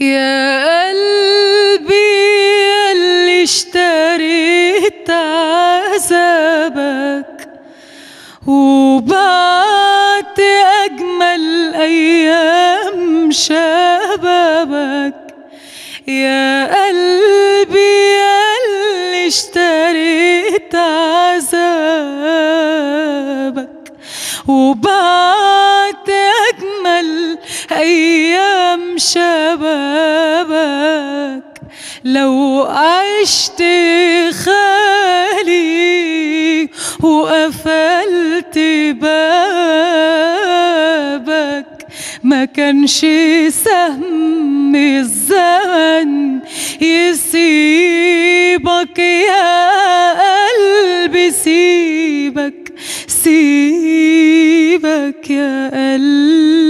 يا قلبي اللي اشتريت عذابك وبعت أجمل أيام شبابك. يا قلبي اللي اشتريت عذابك وبعت شبابك. لو عشت خالي وقفلت بابك ما كانش سهم الزمن يسيبك يا قلبي سيبك سيبك يا قلبي.